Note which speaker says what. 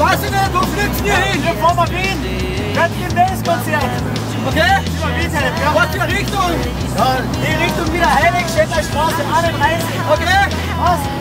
Speaker 1: Was
Speaker 2: Ja. Weiß ich nicht, wo fliegst du hin?
Speaker 1: Wir fahren nach Wien. Köpfchen Bass Konzert.
Speaker 2: Okay?
Speaker 1: Wien ja.
Speaker 2: Was für Richtung?
Speaker 1: ja. Die Richtung wieder Heiligstädter Straße 31.
Speaker 2: Okay?
Speaker 1: Was?